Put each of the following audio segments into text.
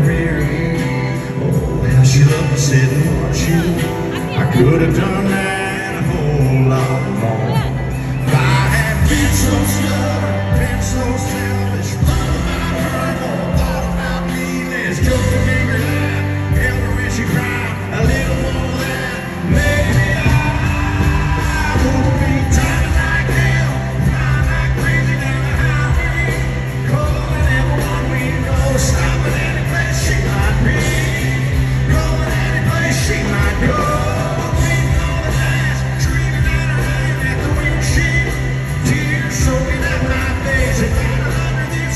the. Oh, how she loved to sit and watch oh, you. I could have done that.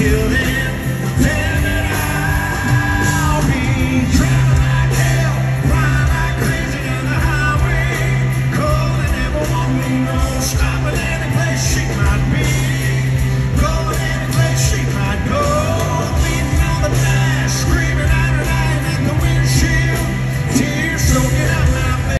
till